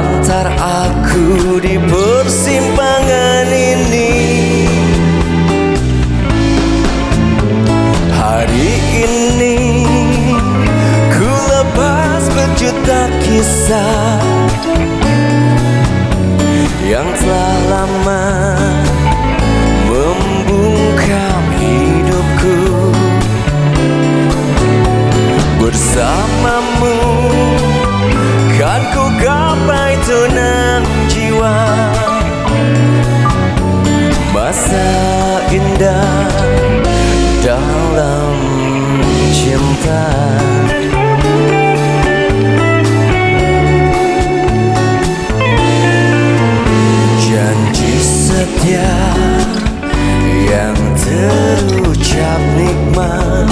Antar aku di persimpangan ini. Hari ini Ku lepas berjuta kisah Yang telah lama Membungkam hidupku. Bersamamu Kan ku gapai itu nang jiwa Masa indah dalam cinta Janji setia yang terucap nikmat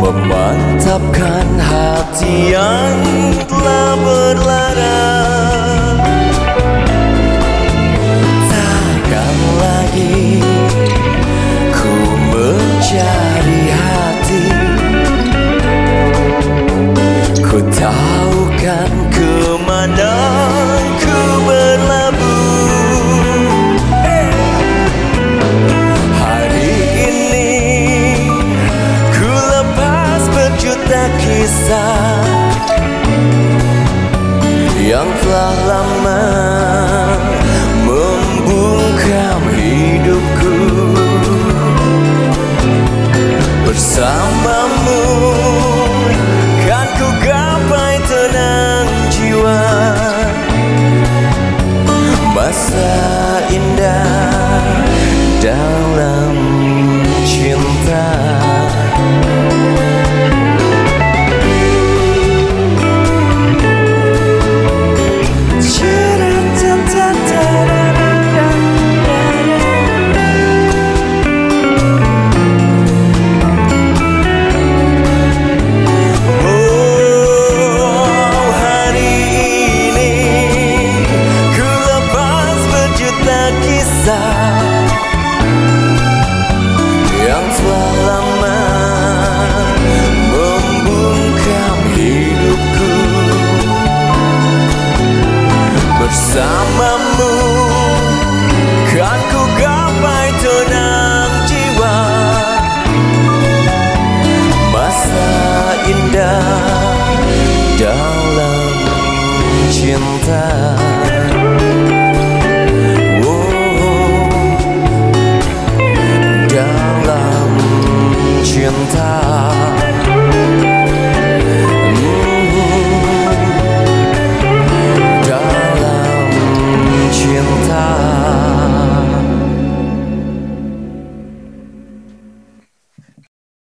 Memantapkan hati Tiang telah ber telah lama. in time